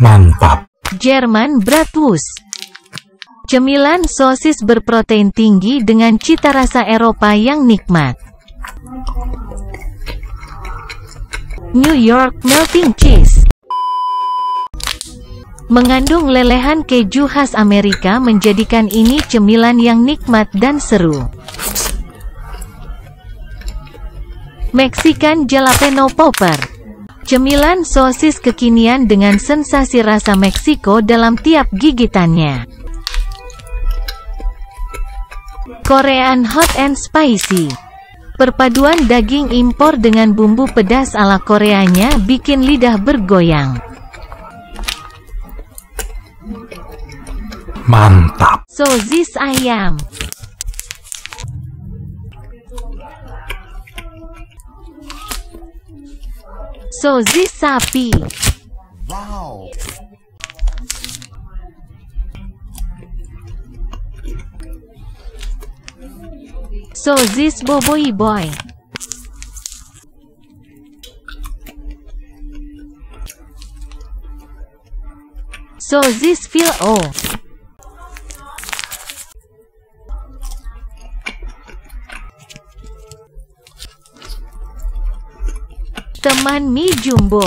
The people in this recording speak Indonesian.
Mantap. Jerman Bratwurst Cemilan sosis berprotein tinggi dengan cita rasa Eropa yang nikmat. New York Melting Cheese Mengandung lelehan keju khas Amerika menjadikan ini cemilan yang nikmat dan seru. Mexican Jalapeno Popper Cemilan sosis kekinian dengan sensasi rasa Meksiko dalam tiap gigitannya. Korean Hot and Spicy Perpaduan daging impor dengan bumbu pedas ala Koreanya bikin lidah bergoyang. Mantap. So this I am. So this sapi. Wow. So this boboy boy. So this feel oh. Teman mie jumbo